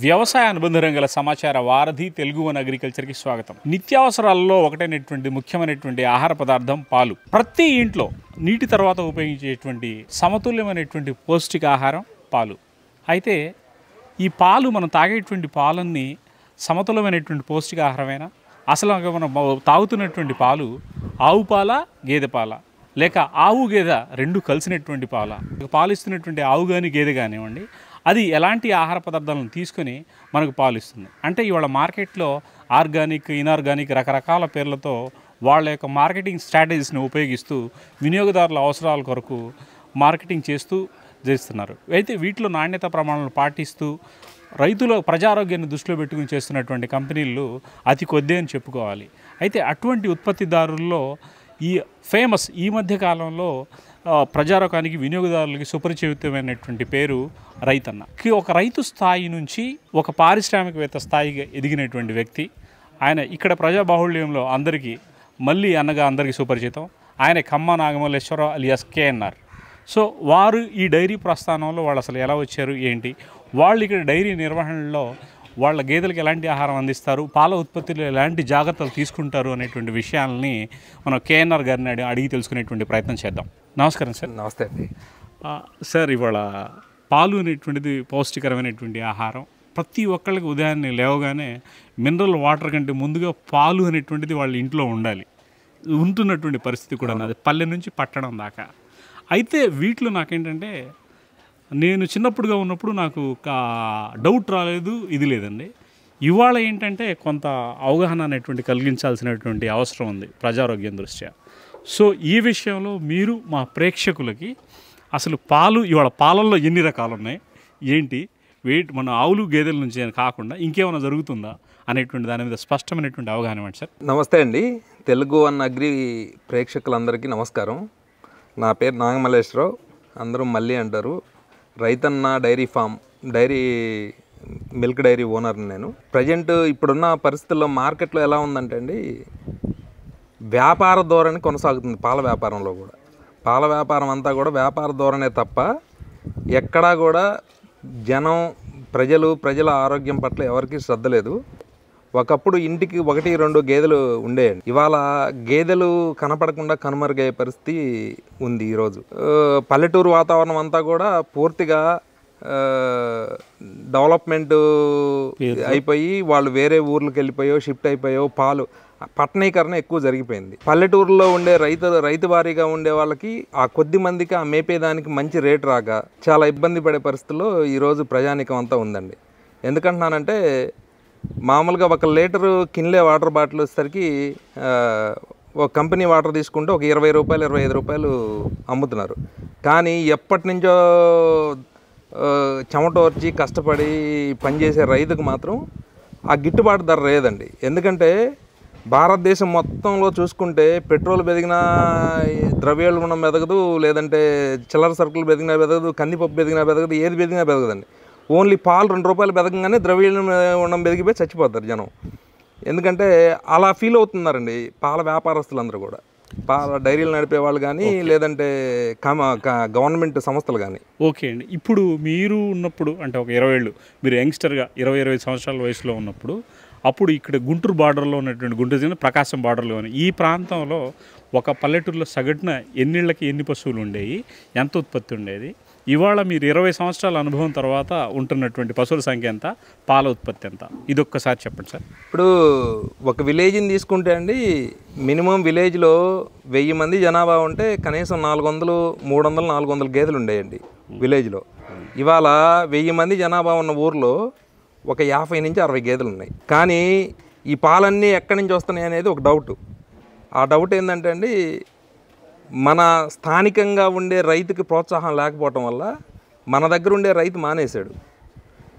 వ్యవసాయ అనుబంధ రంగాల సమాచార వారధి తెలుగు వన్ అగ్రికల్చర్కి స్వాగతం. నిత్యావసరాలలో ఒకటైనటువంటి ముఖ్యమైనటువంటి ఆహార పదార్థం పాలు. ప్రతి ఇంట్లో నీటి తర్వాత ఉపయోగించేటువంటి సమతుల్యమైనటువంటి పౌష్టికాహారం పాలు. అయితే ఈ పాలు మనం తాగేటువంటి పాలన్నీ సమతుల్యమైనటువంటి పౌష్టికాహారమేనా? అసలు మనం తాగుతున్నటువంటి పాలు ఆవు పాల గేదె పాల? లేక ఆవు గేదె రెండు కలిసినటువంటి పాల? పాలిస్తున్నటువంటి ఆవు కానీ గేదె కానివ్వండి అది ఎలాంటి ఆహార పదార్థాలను తీసుకొని మనకు పాలు ఇస్తుంది అంటే ఇవాళ మార్కెట్లో ఆర్గానిక్ ఇనార్గానిక్ రకరకాల పేర్లతో వాళ్ళ యొక్క మార్కెటింగ్ స్ట్రాటజీస్ని ఉపయోగిస్తూ వినియోగదారుల అవసరాల కొరకు మార్కెటింగ్ చేస్తూ చేస్తున్నారు. అయితే వీటిలో నాణ్యత ప్రమాణాలను పాటిస్తూ రైతుల ప్రజారోగ్యాన్ని దృష్టిలో పెట్టుకుని చేస్తున్నటువంటి కంపెనీలు అతి కొద్దే అని చెప్పుకోవాలి. అయితే అటువంటి ఉత్పత్తిదారుల్లో ఈ ఫేమస్ ఈ మధ్య కాలంలో ప్రజారకానికి వినియోగదారులకి సుపరిచితమైనటువంటి పేరు రైతన్న. ఒక రైతు స్థాయి నుంచి ఒక పారిశ్రామికవేత్త స్థాయిగా ఎదిగినటువంటి వ్యక్తి. ఆయన ఇక్కడ ప్రజాబాహుళ్యంలో అందరికీ మళ్ళీ అన్నగా అందరికీ సుపరిచితం. ఆయన Khamma Nagamalleswararao alias KNR so వారు ఈ డైరీ ప్రస్థానంలో వాళ్ళు అసలు ఎలా వచ్చారు ఏంటి? వాళ్ళు ఇక్కడ డైరీ నిర్వహణలో వాళ్ళ గేదెలకు ఎలాంటి ఆహారం అందిస్తారు పాల ఉత్పత్తిలో ఎలాంటి జాగ్రత్తలు తీసుకుంటారు అనేటువంటి విషయాలని మనం కేఎన్ఆర్ గారిని అడిగి తెలుసుకునేటువంటి ప్రయత్నం చేద్దాం. నమస్కారం సార్. నమస్తే అండి. సార్ ఇవాళ పాలు అనేటువంటిది పౌష్టికరమైనటువంటి ఆహారం. ప్రతి ఒక్కళ్ళకి ఉదయాన్నే లేవగానే మినరల్ వాటర్ కంటే ముందుగా పాలు అనేటువంటిది వాళ్ళ ఇంట్లో ఉండాలి. ఉంటున్నటువంటి పరిస్థితి కూడా ఉన్నది పల్లె నుంచి పట్టణం దాకా. అయితే వీటిలో నాకేంటంటే నేను చిన్నప్పుడుగా ఉన్నప్పుడు నాకు ఒక డౌట్ రాలేదు ఇది లేదండి. ఇవాళ ఏంటంటే కొంత అవగాహన అనేటువంటి కలిగించాల్సినటువంటి అవసరం ఉంది ప్రజారోగ్యం దృష్ట్యా. సో ఈ విషయంలో మీరు మా ప్రేక్షకులకి అసలు పాలు ఇవాళ పాలల్లో ఎన్ని రకాలు ఉన్నాయి ఏంటి? వెయిట్ మన ఆవులు గేదెల నుంచి కాకుండా ఇంకేమైనా జరుగుతుందా? అనేటువంటి దాని మీద స్పష్టమైనటువంటి అవగాహన ఇవ్వండి సార్. నమస్తే అండి. తెలుగు అన్న అగ్రి ప్రేక్షకులందరికీ నమస్కారం. నా పేరు నాగమల్లేశ్వరరావు. అందరూ మళ్ళీ అంటారు. రైతన్న dairy farm dairy milk dairy owner నేను. ప్రజెంట్ ఇప్పుడున్న పరిస్థితుల్లో మార్కెట్లో ఎలా ఉందంటే అండి వ్యాపార ధోరణి కొనసాగుతుంది పాల వ్యాపారంలో కూడా. పాల వ్యాపారం అంతా కూడా వ్యాపార ధోరణే తప్ప ఎక్కడా కూడా జనం ప్రజలు ప్రజల ఆరోగ్యం పట్ల ఎవరికీ శ్రద్ధ లేదు. ఒకప్పుడు ఇంటికి ఒకటి రెండు గేదెలు ఉండేయండి. ఇవాళ గేదెలు కనపడకుండా కనుమరుగయ్యే పరిస్థితి ఉంది ఈరోజు. పల్లెటూరు వాతావరణం అంతా కూడా పూర్తిగా డెవలప్మెంట్ అయిపోయి వాళ్ళు వేరే ఊర్లకు వెళ్ళిపోయో షిఫ్ట్ అయిపోయో పాలు పట్టణీకరణ ఎక్కువ జరిగిపోయింది. పల్లెటూరులో ఉండే రైతు రైతు వారీగా ఉండే వాళ్ళకి ఆ కొద్ది మందికి ఆ మేపేదానికి మంచి రేటు రాక చాలా ఇబ్బంది పడే పరిస్థితుల్లో ఈరోజు ప్రజానికం అంతా ఉందండి. ఎందుకంటున్నానంటే మామూలుగా ఒక లీటరు కిన్లే వాటర్ బాటిల్ వచ్చేసరికి ఒక కంపెనీ వాటర్ తీసుకుంటే ఒక ఇరవై రూపాయలు ఇరవై ఐదు రూపాయలు అమ్ముతున్నారు. కానీ ఎప్పటి నుంచో చెమటోర్చి కష్టపడి పనిచేసే రైతుకు మాత్రం ఆ గిట్టుబాటు ధర లేదండి. ఎందుకంటే భారతదేశం మొత్తంలో చూసుకుంటే పెట్రోల్ బెదిగినా ద్రవ్యోల్బణం బెదగదు లేదంటే చిల్లర సరుకులు బెదిగినా బెదగదు కందిపప్పు బెదిగినా బెదగదు ఏది బెదిగినా బెదగదండి. ఓన్లీ పాలు రెండు రూపాయలు పెరగంగానే ద్రవ్యోల్బణం పెరిగిపోయి చచ్చిపోతారు జనం. ఎందుకంటే అలా ఫీల్ అవుతున్నారండి పాల వ్యాపారస్తులందరూ కూడా. పాల డైరీలు నడిపే వాళ్ళు కానీ లేదంటే గవర్నమెంట్ సంస్థలు కానీ. ఓకే అండి. ఇప్పుడు మీరు ఉన్నప్పుడు అంటే ఒక ఇరవై ఏళ్ళు మీరు యంగ్స్టర్గా ఇరవై ఇరవై సంవత్సరాల వయసులో ఉన్నప్పుడు అప్పుడు ఇక్కడ గుంటూరు బార్డర్లో ఉన్నటువంటి గుంటూరు జిల్లా ప్రకాశం బార్డర్లో ఈ ప్రాంతంలో ఒక పల్లెటూరులో సగటున ఎన్నిళ్ళకి ఎన్ని పశువులు ఉండేవి ఎంత ఉత్పత్తి ఉండేది? ఇవాళ మీరు ఇరవై సంవత్సరాల అనుభవం తర్వాత ఉంటున్నటువంటి పశువుల సంఖ్య ఎంత? పాల ఉత్పత్తి ఎంత? ఇది ఒక్కసారి చెప్పండి సార్. ఇప్పుడు ఒక విలేజ్ని తీసుకుంటే అండి మినిమం విలేజ్లో వెయ్యి మంది జనాభా ఉంటే కనీసం నాలుగు వందలు మూడు వందలు నాలుగు వందల గేదెలు ఉండేయండి విలేజ్లో. ఇవాళ వెయ్యి మంది జనాభా ఉన్న ఊర్లో ఒక యాభై నుంచి అరవై గేదెలు ఉన్నాయి. కానీ ఈ పాలన్నీ ఎక్కడి నుంచి వస్తున్నాయి అనేది ఒక డౌట్. ఆ డౌట్ ఏంటంటే అండి మన స్థానికంగా ఉండే రైతుకి ప్రోత్సాహం లేకపోవటం వల్ల మన దగ్గర ఉండే రైతు మానేశాడు.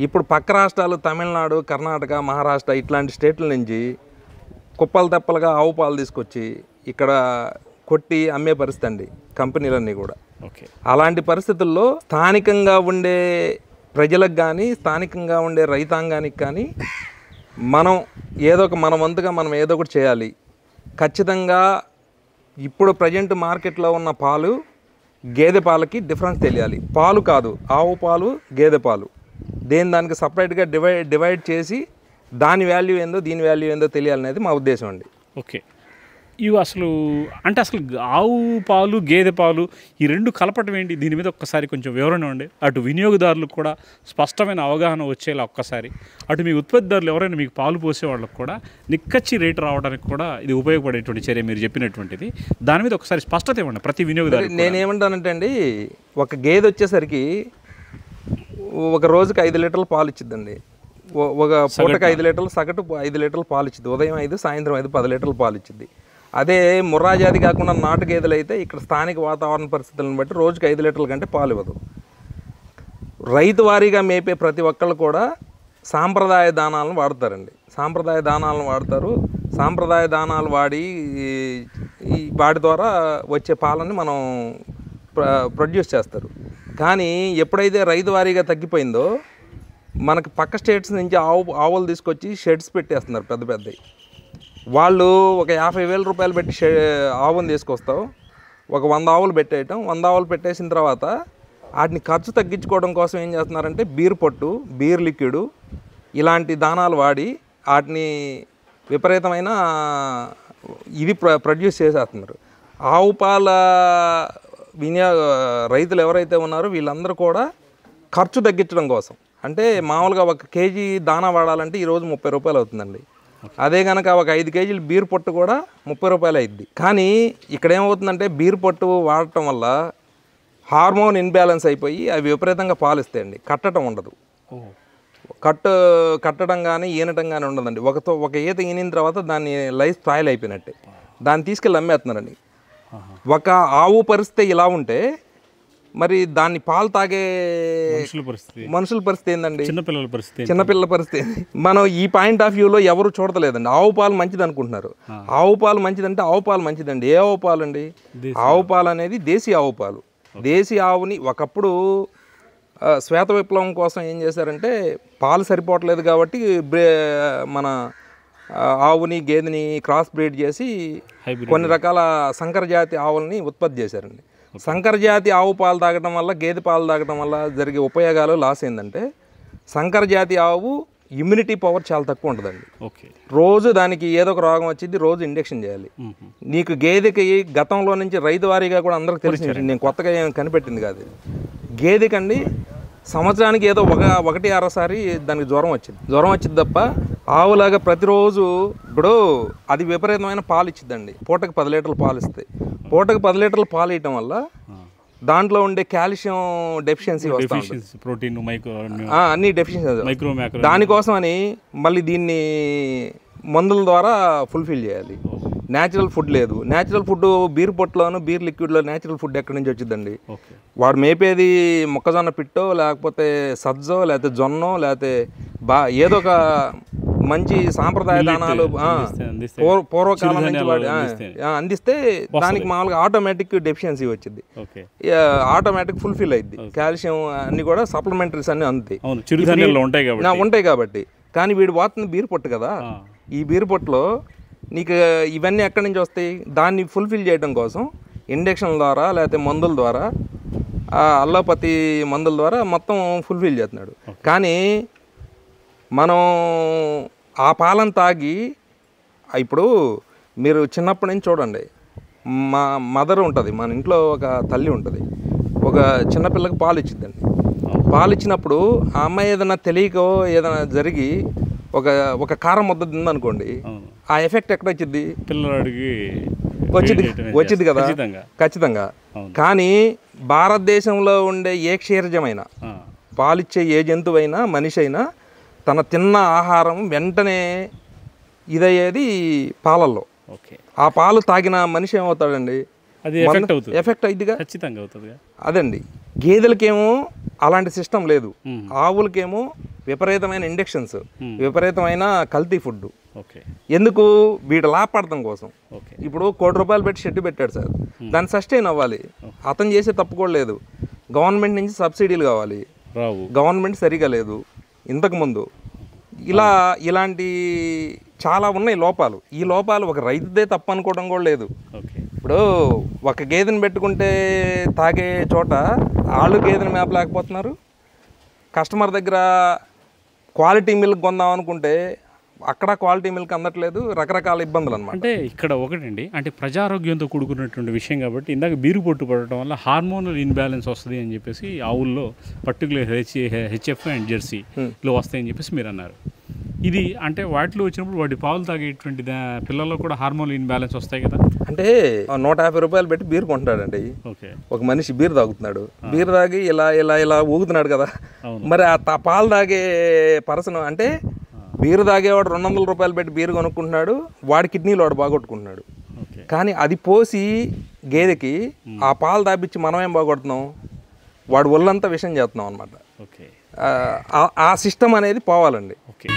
ఇప్పుడు పక్క రాష్ట్రాలు తమిళనాడు కర్ణాటక మహారాష్ట్ర ఇట్లాంటి స్టేట్ల నుంచి కుప్పలు తెప్పలుగా ఆవు పాలు తీసుకొచ్చి ఇక్కడ కొట్టి అమ్మే పరిస్థితి అండి కంపెనీలన్నీ కూడా. ఓకే. అలాంటి పరిస్థితుల్లో స్థానికంగా ఉండే ప్రజలకు కానీ స్థానికంగా ఉండే రైతాంగానికి కానీ మనం ఏదో ఒక మన వంతుగా మనం ఏదో ఒకటి చేయాలి. ఖచ్చితంగా ఇప్పుడు ప్రజెంట్ మార్కెట్లో ఉన్న పాలు గేదె పాలకి డిఫరెన్స్ తెలియాలి. పాలు కాదు ఆవు పాలు గేదె పాలు. దేని దానికి సపరేట్గా డివైడ్ డివైడ్ చేసి దాని వాల్యూ ఏందో దీని వాల్యూ ఏందో తెలియాలనేది మా ఉద్దేశం అండి. ఓకే. ఇవి అసలు అంటే అసలు ఆవు పాలు గేదె పాలు ఈ రెండు కలపటం ఏంటి? దీని మీద ఒక్కసారి కొంచెం వివరణ ఇవ్వండి అటు వినియోగదారులకు కూడా స్పష్టమైన అవగాహన వచ్చేలా ఒక్కసారి. అటు మీ ఉత్పత్తిదారులు ఎవరైనా మీకు పాలు పోసే వాళ్ళకు కూడా నిక్కచ్చి రేటు రావడానికి కూడా ఇది ఉపయోగపడేటువంటి చర్య మీరు చెప్పినటువంటిది. దాని మీద ఒకసారి స్పష్టత ఇవ్వండి ప్రతి వినియోగదారు నేనేమంటానంటే అండి ఒక గేదె వచ్చేసరికి ఒక రోజుకి ఐదు లీటర్ల పాలు ఇచ్చిద్దండి. ఒక పూటకి ఐదు లీటర్లు సగటు ఐదు లీటర్ల పాలు ఇచ్చింది ఉదయం ఐదు సాయంత్రం ఐదు పది లీటర్ల పాలు ఇచ్చింది అదే ముర్రా కాకుండా నాటు గేదెలు అయితే ఇక్కడ స్థానిక వాతావరణ పరిస్థితులను బట్టి రోజుకి ఐదు లీటర్ల కంటే పాలు ఇవ్వదు. రైతు వారీగా మేపే ప్రతి ఒక్కళ్ళు కూడా సాంప్రదాయ దానాలను వాడతారండి. సాంప్రదాయ దానాలను వాడతారు. సాంప్రదాయ దానాలు వాడి ఈ- వాటి ద్వారా వచ్చే పాలని మనం ప్ర ప్రొడ్యూస్ చేస్తారు. కానీ ఎప్పుడైతే రైతు వారీగా తగ్గిపోయిందో మనకు పక్క స్టేట్స్ నుంచి ఆవు ఆవులు తీసుకొచ్చి షెడ్స్ పెట్టేస్తున్నారు పెద్ద పెద్దవి. వాళ్ళు ఒక యాభై వేల రూపాయలు పెట్టి షె ఆవును తీసుకొస్తావు. ఒక వంద ఆవులు పెట్టేయటం. వంద ఆవులు పెట్టేసిన తర్వాత వాటిని ఖర్చు తగ్గించుకోవడం కోసం ఏం చేస్తున్నారంటే బీర్ పొట్టు బీర్ లిక్విడ్ ఇలాంటి దానాలు వాడి వాటిని విపరీతమైన ఇది ప్ర ప్రొడ్యూస్ చేసేస్తున్నారు. ఆవు పాల వినియోగ రైతులు ఎవరైతే ఉన్నారో వీళ్ళందరూ కూడా ఖర్చు తగ్గించడం కోసం. అంటే మామూలుగా ఒక కేజీ దానా వాడాలంటే ఈరోజు ముప్పై రూపాయలు అవుతుందండి. అదే కనుక ఒక ఐదు కేజీలు బీర్ పొట్టు కూడా ముప్పై రూపాయలు అయింది కానీ ఇక్కడ ఏమవుతుందంటే బీర్ పొట్టు వాడటం వల్ల హార్మోన్ ఇన్బ్యాలెన్స్ అయిపోయి అవి విపరీతంగా పాలిస్తాయండి. కట్టడం ఉండదు. కట్టు కట్టడం కానీ ఈనటం కానీ ఉండదండి. ఒకతో ఒక ఈత ఈనిన తర్వాత దాన్ని లైఫ్ స్పాయిల్ అయిపోయినట్టే దాన్ని తీసుకెళ్ళి అమ్మేస్తున్నారండి. ఒక ఆవు పరిస్థితి ఇలా ఉంటే మరి దాన్ని పాలు తాగే మనుషుల పరిస్థితి. మనుషుల పరిస్థితి ఏందండి? చిన్నపిల్లల పరిస్థితి? చిన్నపిల్లల పరిస్థితి? మనం ఈ పాయింట్ ఆఫ్ వ్యూలో ఎవరు చూడలేదండి ఆవు పాలు మంచిది అనుకుంటున్నారు ఆవు పాలు మంచిదంటే ఆవు పాలు మంచిదండి. ఏ ఆవు పాలు అండి ఆవు పాలు అనేది దేశీ ఆవు పాలు. దేశీ ఆవుని ఒకప్పుడు శ్వేత విప్లవం కోసం ఏం చేశారంటే పాలు సరిపోవట్లేదు కాబట్టి బ్రే మన ఆవుని గేదెని క్రాస్ బ్రీడ్ చేసి కొన్ని రకాల సంకర జాతి ఆవుల్ని ఉత్పత్తి చేశారండి. సంకర జాతి ఆవు పాలు తాగడం వల్ల గేదె పాలు తాగడం వల్ల జరిగే ఉపయోగాలు లాస్ ఏంటంటే సంకర జాతి ఆవు ఇమ్యూనిటీ పవర్ చాలా తక్కువ ఉంటుందండి. ఓకే. రోజు దానికి ఏదో ఒక రోగం వచ్చింది రోజు ఇంజెక్షన్ చేయాలి. నీకు గేదెకి గతంలో నుంచి రైతు వారీగా కూడా అందరికి విషయం. నేను కొత్తగా ఏం కనిపెట్టింది కాదు. గేదెకండి సంవత్సరానికి ఏదో ఒక ఒకటి అరసారి దానికి జ్వరం వచ్చింది. జ్వరం వచ్చింది తప్ప ఆవులాగా ప్రతిరోజు ఇప్పుడు అది విపరీతమైన పాలు ఇచ్చిద్దండి. పూటకి పది లీటర్లు పాలు ఇస్తాయి. పూటకి పది లీటర్లు పాలు ఇవ్వటం వల్ల. దాంట్లో ఉండే కాల్షియం డెఫిషియన్సీ ప్రోటీన్ మైక్రో అన్ని డెఫిషియన్సీ మైక్రో దానికోసం అని మళ్ళీ దీన్ని మందుల ద్వారా ఫుల్ఫిల్ చేయాలి. న్యాచురల్ ఫుడ్ లేదు. న్యాచురల్ ఫుడ్ బీర్ పొట్టులోను బీర్ లిక్విడ్లో న్యాచురల్ ఫుడ్ ఎక్కడి నుంచి వచ్చిందండి? వాడు మేపేది మొక్కజొన్న పిట్టో లేకపోతే సజ్జో లేకపోతే జొన్నో లేకపోతే బా ఏదో ఒక మంచి సాంప్రదాయ దానాలు పూర్వకాలం నుంచి అందిస్తే. దానికి మామూలుగా ఆటోమేటిక్ డెఫిషియన్సీ వచ్చింది. ఆటోమేటిక్ ఫుల్ఫిల్ అయింది కాల్షియం అన్ని కూడా సప్లిమెంటరీస్ అన్ని అందుతాయి. ఉంటాయి కాబట్టి. నా ఉంటాయి కాబట్టి. కానీ వీడు వాడుతుంది బీర్ పొట్టు కదా. ఈ బీర్ పొట్టులో నీకు ఇవన్నీ ఎక్కడి నుంచి వస్తాయి? దాన్ని ఫుల్ఫిల్ చేయడం కోసం ఇండక్షన్ ద్వారా లేకపోతే మందుల ద్వారా ఆ అల్లోపతి మందుల ద్వారా మొత్తం ఫుల్ఫిల్ చేస్తున్నాడు. కానీ మనం ఆ పాలను తాగి ఇప్పుడు మీరు చిన్నప్పటి నుంచి చూడండి మా మదర్ ఉంటుంది మన ఇంట్లో ఒక తల్లి ఉంటుంది ఒక చిన్నపిల్లకి పాలు ఇచ్చిద్దండి. పాలు ఇచ్చినప్పుడు ఆ అమ్మాయి ఏదైనా తెలియకో ఏదైనా జరిగి ఒక ఒక కారం ముద్ద తిందనుకోండి ఆ ఎఫెక్ట్ ఎక్కడ వచ్చింది పిల్లవాడికి వచ్చింది వచ్చింది కదా? ఖచ్చితంగా. కానీ భారతదేశంలో ఉండే ఏ క్షీరజమైనా పాలిచ్చే ఏ జంతువైనా మనిషి అయినా తన తిన్న ఆహారం వెంటనే ఇదయ్యేది పాలల్లో. ఓకే. ఆ పాలు తాగిన మనిషి ఏమవుతాడండి? అది ఎఫెక్ట్ అవుతుంది. ఎఫెక్ట్ అయిందిగా ఖచ్చితంగా అవుతుందిగా. అదండి. గేదెలకేమో అలాంటి సిస్టమ్ లేదు. ఆవులకేమో విపరీతమైన ఇండక్షన్స్ విపరీతమైన కల్తీ ఫుడ్. ఓకే. ఎందుకు? వీటి లాభపడటం కోసం. ఓకే. ఇప్పుడు కోటి రూపాయలు పెట్టి షెడ్ పెట్టాడు సార్. దాన్ని సస్టైన్ అవ్వాలి. అతను చేసే తప్పు కూడా లేదు. గవర్నమెంట్ నుంచి సబ్సిడీలు కావాలి. గవర్నమెంట్ సరిగా లేదు. ఇంతకుముందు ఇలా ఇలాంటి చాలా ఉన్నాయి లోపాలు. ఈ లోపాలు ఒక రైతుదే తప్పు అనుకోవడం కూడా లేదు. ఇప్పుడు ఒక గేదెని పెట్టుకుంటే తాగే చోట ఆళ్ళు గేదెని మేపలేకపోతున్నారు. కస్టమర్ దగ్గర క్వాలిటీ మిల్క్ కొందాం అనుకుంటే అక్కడ క్వాలిటీ మిల్క్ అందట్లేదు రకరకాల ఇబ్బందులు అనమాట అంటే ఇక్కడ ఒకటండి అంటే ప్రజారోగ్యంతో కూడుకున్నటువంటి విషయం కాబట్టి ఇందాక బీరు పొట్టు పడటం వల్ల హార్మోనల్ ఇన్బ్యాలెన్స్ వస్తుంది అని చెప్పేసి ఆవుల్లో పర్టికులర్ హెచ్ హెచ్ఎఫ్ అండ్ జెర్సీలో వస్తాయని చెప్పేసి మీరు అన్నారు ఇది అంటే వాటిలో వచ్చినప్పుడు వాటి పాలు తాగేటువంటి దా- పిల్లల్లో కూడా హార్మోనల్ ఇన్బ్యాలెన్స్ వస్తాయి కదా? అంటే నూట యాభై రూపాయలు పెట్టి బీర్ కొంటాడండి ఓకే. ఒక మనిషి బీర్ తాగుతున్నాడు. బీర్ తాగి ఇలా ఇలా ఇలా ఊగుతున్నాడు కదా. మరి ఆ త- పాలు తాగే పర్సన్ అంటే బీరు తాగేవాడు రెండు వందల రూపాయలు పెట్టి బీరు కొనుక్కుంటున్నాడు వాడి కిడ్నీలు వాడు బాగొట్టుకుంటున్నాడు. కానీ అది పోసి గేదెకి ఆ పాలు తాపించి మనం ఏం బాగొడుతున్నాం? వాడు ఒళ్ళంతా విషం చేస్తున్నాం అనమాట ఆ సిస్టమ్ అనేది పోవాలండి. ఓకే.